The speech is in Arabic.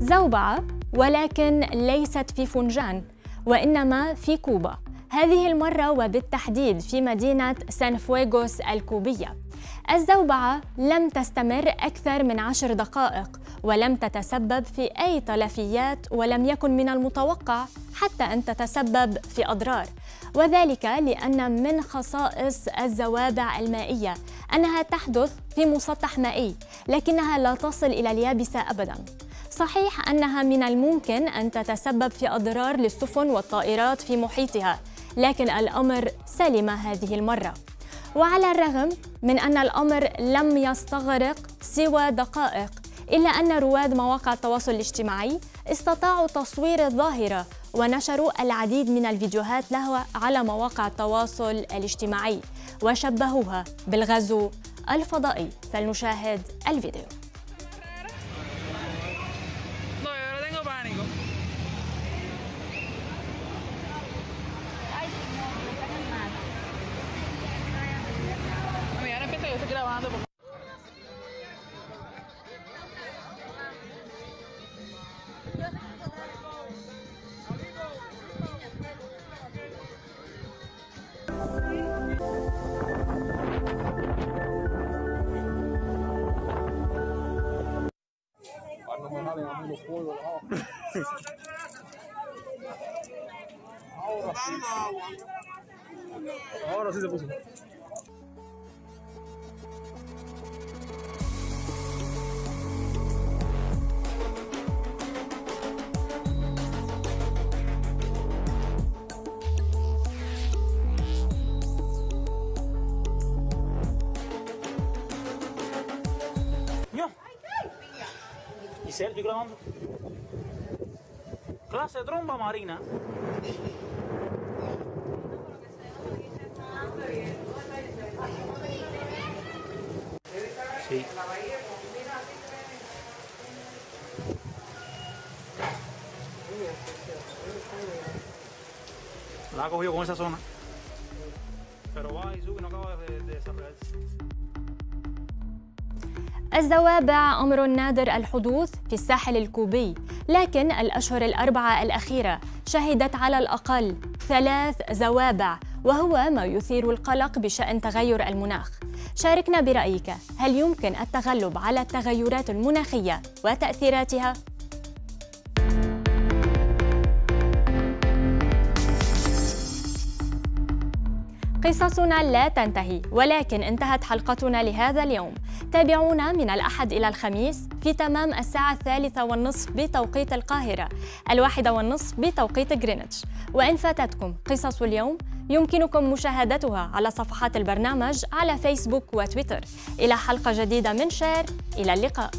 زوبعة ولكن ليست في فنجان وإنما في كوبا. هذه المرة وبالتحديد في مدينة سان فويغوس الكوبية. الزوبعة لم تستمر أكثر من عشر دقائق ولم تتسبب في أي تلفيات ولم يكن من المتوقع حتى أن تتسبب في أضرار. وذلك لأن من خصائص الزوابع المائية أنها تحدث في مسطح مائي لكنها لا تصل إلى اليابسة أبداً. صحيح أنها من الممكن أن تتسبب في أضرار للسفن والطائرات في محيطها لكن الأمر سلم هذه المرة. وعلى الرغم من أن الأمر لم يستغرق سوى دقائق إلا أن رواد مواقع التواصل الاجتماعي استطاعوا تصوير الظاهرة ونشروا العديد من الفيديوهات لها على مواقع التواصل الاجتماعي وشبهوها بالغزو الفضائي. فلنشاهد الفيديو. Cuando me salen a mí los pollos, Ahora sí. Ahora sí se puso. Giselle, estoy grabando. Clase de tromba marina. Sí. La ha cogido con esa zona. Pero va y sube y no acaba de, de desarrollarse. الزوابع أمر نادر الحدوث في الساحل الكوبي لكن الأشهر الأربعة الأخيرة شهدت على الأقل ثلاث زوابع وهو ما يثير القلق بشأن تغير المناخ شاركنا برأيك هل يمكن التغلب على التغيرات المناخية وتأثيراتها؟ قصصنا لا تنتهي ولكن انتهت حلقتنا لهذا اليوم. تابعونا من الأحد إلى الخميس في تمام الساعة الثالثة والنصف بتوقيت القاهرة الواحدة والنصف بتوقيت غرينتش. وإن فاتتكم قصص اليوم يمكنكم مشاهدتها على صفحات البرنامج على فيسبوك وتويتر. إلى حلقة جديدة من شير إلى اللقاء.